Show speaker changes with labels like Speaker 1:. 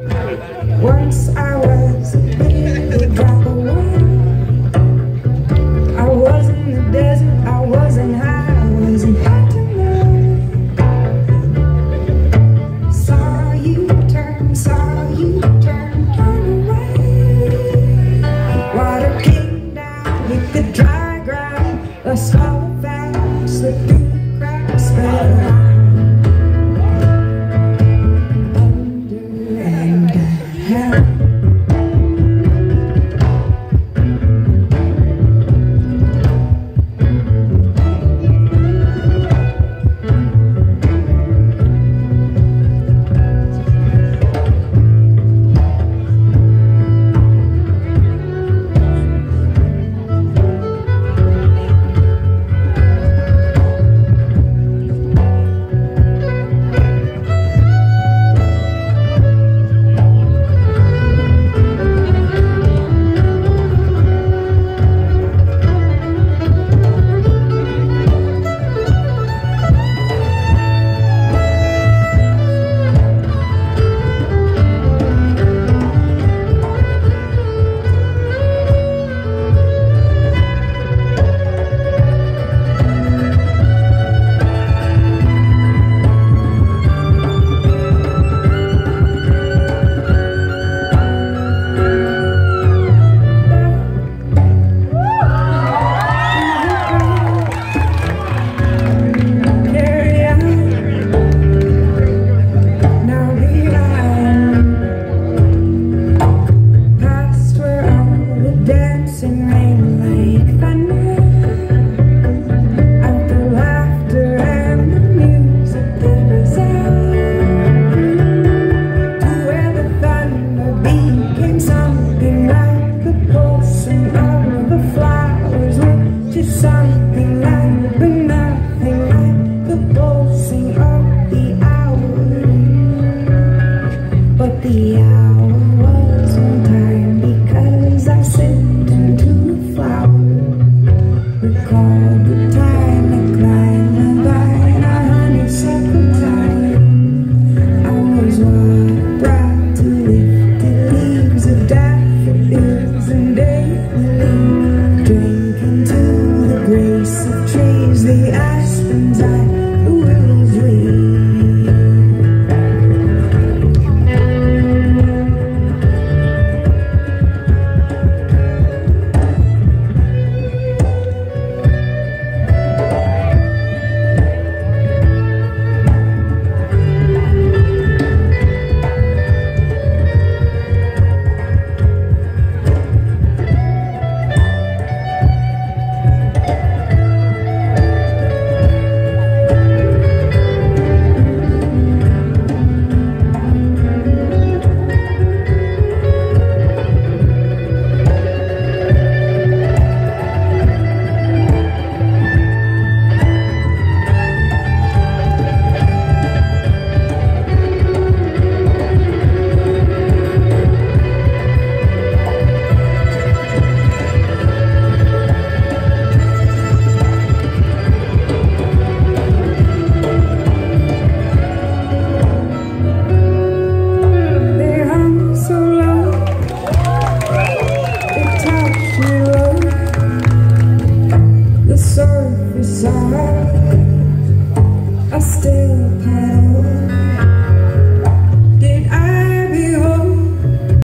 Speaker 1: Once I was a drop of water. I was in the desert, I wasn't I wasn't. Saw you turn, saw you turn, turn away. Water came down, the dry ground, a small valve slipped through cracks, again. the ash and I willows wait. still power.